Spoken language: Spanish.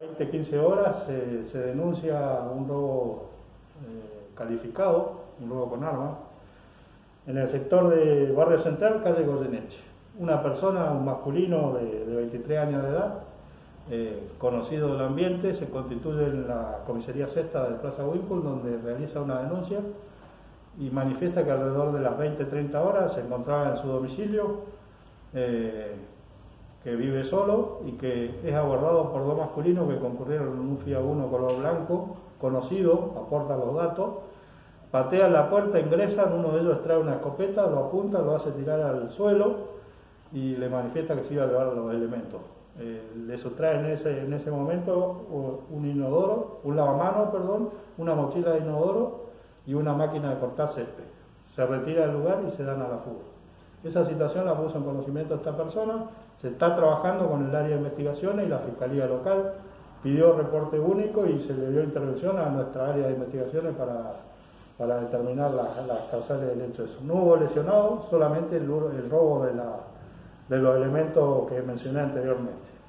20, 15 horas eh, se denuncia un robo eh, calificado, un robo con arma, en el sector de Barrio Central, calle Goyeneche. Una persona, un masculino de, 23 años de edad, eh, conocido del ambiente, se constituye en la comisaría sexta de Plaza Winkle, donde realiza una denuncia y manifiesta que alrededor de las 20-30 horas se encontraba en su domicilio que vive solo y que es abordado por dos masculinos que concurrieron en un Fiat 1 color blanco, conocido, aporta los datos, patean la puerta, ingresan, uno de ellos extrae una escopeta, lo apunta, lo hace tirar al suelo y le manifiesta que se iba a llevar los elementos. Eh, le sustrae en ese, en ese momento un inodoro, un lavamano, perdón, una mochila de inodoro y una máquina de cortar césped. Se retira del lugar y se dan a la fuga. Esa situación la puso en conocimiento esta persona, se está trabajando con el área de investigaciones y la Fiscalía Local pidió reporte único y se le dio intervención a nuestra área de investigaciones para, para determinar las, causales del hecho. No hubo lesionados, solamente el, robo de, de los elementos que mencioné anteriormente.